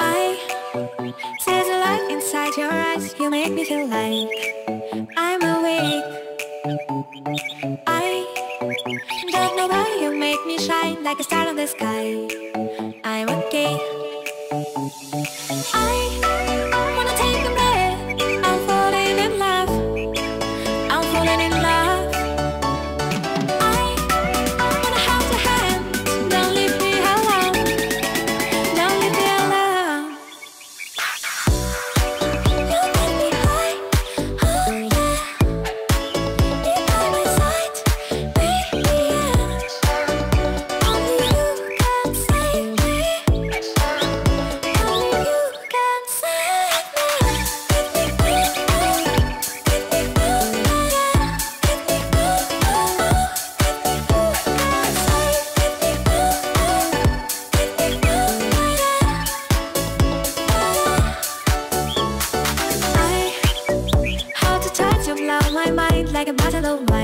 I There's a light inside your eyes. You make me feel like I'm awake. like a bottle of wine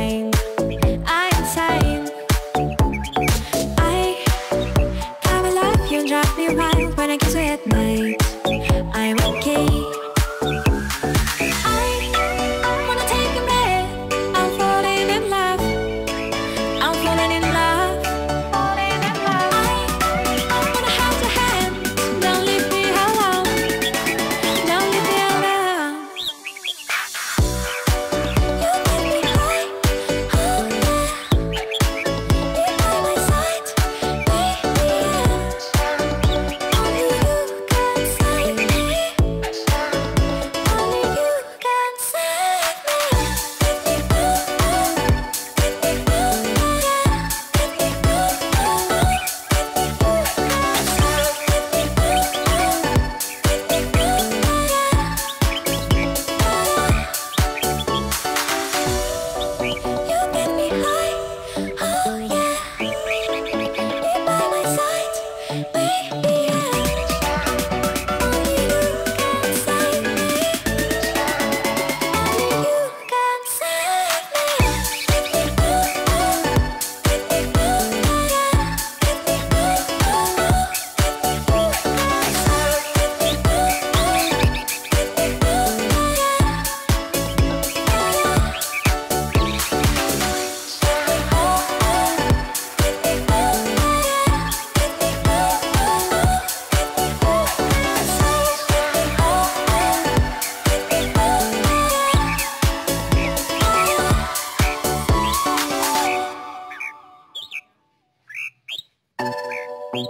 I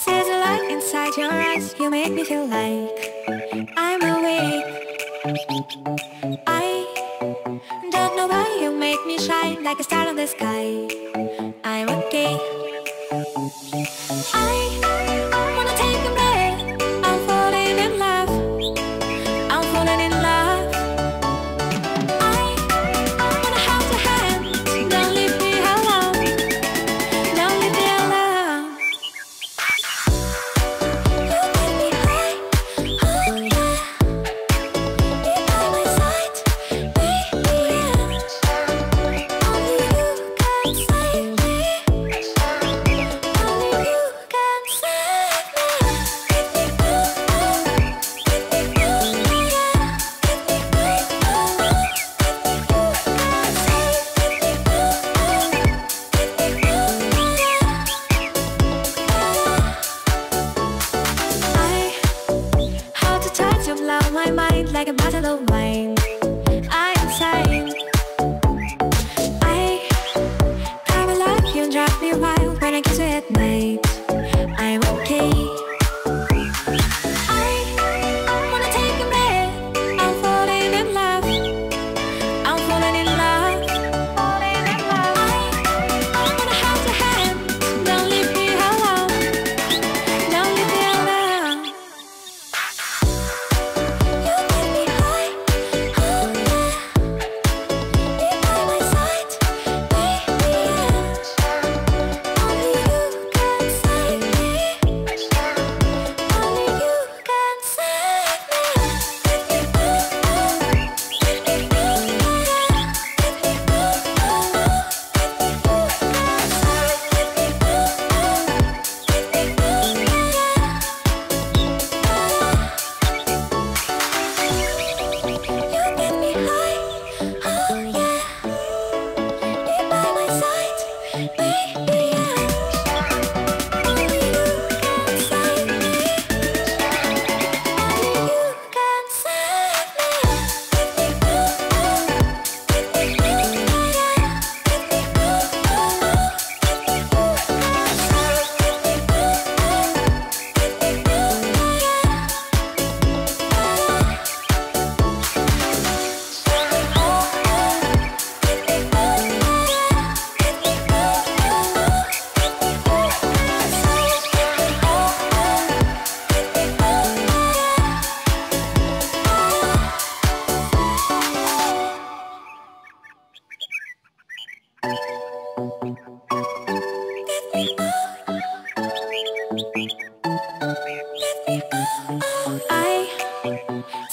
see the light inside your eyes. You make me feel like.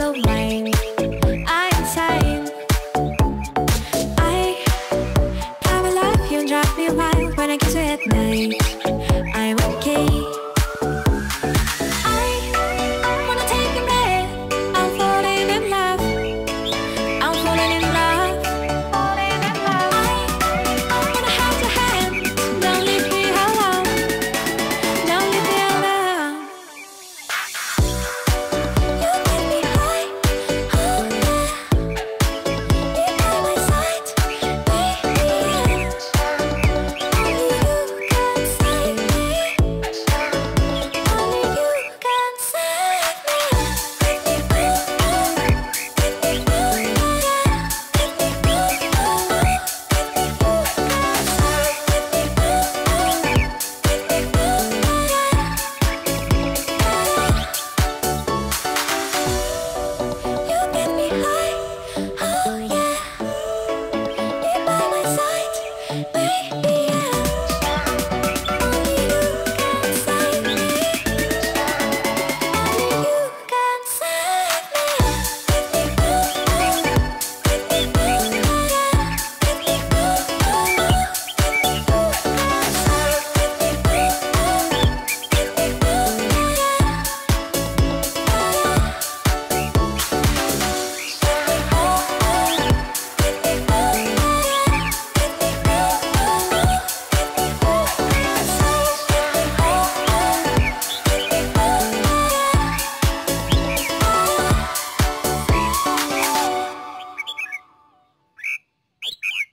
follow my